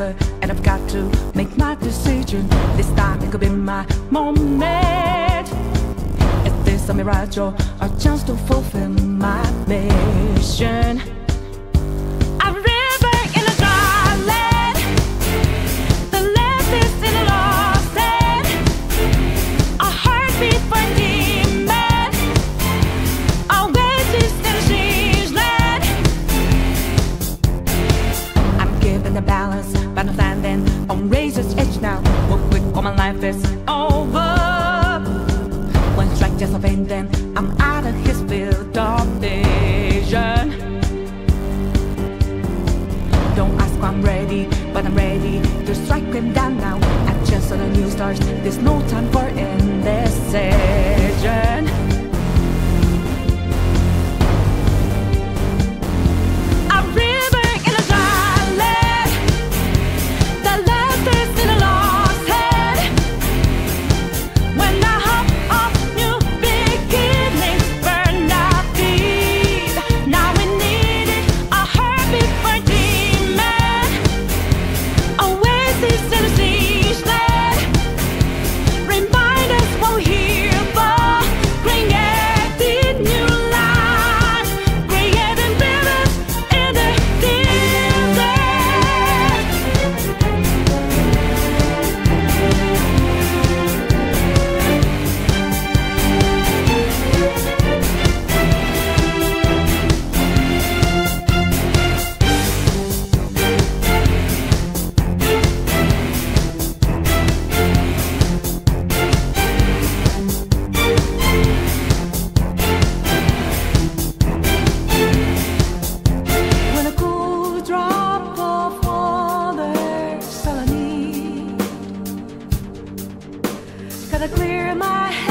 is and I've got to make my decision. This time it could be my moment. Is this a mirage or a chance to fulfill I'm balance, but I'm standing on razor's edge now. What quick, all my life is over. One strike just a pain, I'm out of his field of vision. Don't ask why I'm ready, but I'm ready to strike him down now. I just saw the new stars. There's no time for indecision. clear my head.